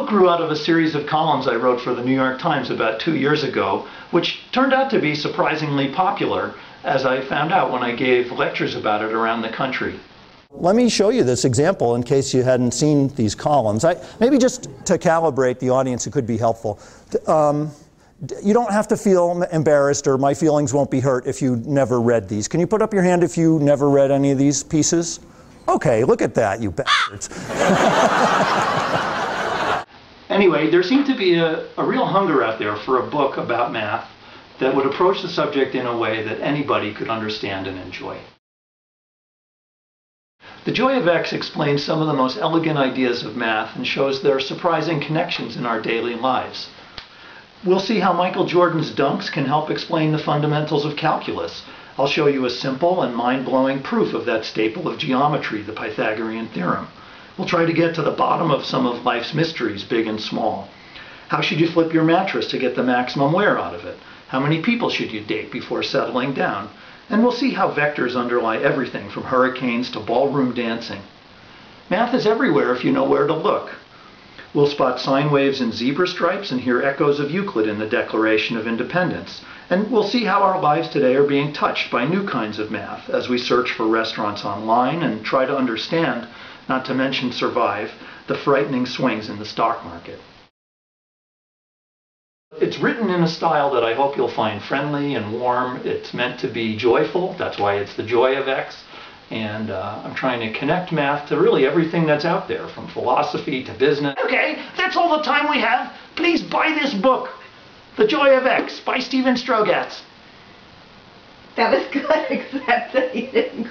grew out of a series of columns I wrote for the New York Times about two years ago, which turned out to be surprisingly popular, as I found out when I gave lectures about it around the country. Let me show you this example in case you hadn't seen these columns. I, maybe just to calibrate the audience, it could be helpful. Um, you don't have to feel embarrassed or my feelings won't be hurt if you never read these. Can you put up your hand if you never read any of these pieces? Okay, look at that, you bastards. anyway, there seemed to be a, a real hunger out there for a book about math that would approach the subject in a way that anybody could understand and enjoy. The Joy of X explains some of the most elegant ideas of math and shows their surprising connections in our daily lives. We'll see how Michael Jordan's dunks can help explain the fundamentals of calculus. I'll show you a simple and mind-blowing proof of that staple of geometry, the Pythagorean theorem. We'll try to get to the bottom of some of life's mysteries, big and small. How should you flip your mattress to get the maximum wear out of it? How many people should you date before settling down? And we'll see how vectors underlie everything from hurricanes to ballroom dancing. Math is everywhere if you know where to look. We'll spot sine waves in zebra stripes and hear echoes of Euclid in the Declaration of Independence. And we'll see how our lives today are being touched by new kinds of math as we search for restaurants online and try to understand, not to mention survive, the frightening swings in the stock market. It's written in a style that I hope you'll find friendly and warm. It's meant to be joyful. That's why it's the joy of X. And uh, I'm trying to connect math to really everything that's out there, from philosophy to business. Okay, that's all the time we have. Please buy this book, The Joy of X by Steven Strogatz. That was good, except that you didn't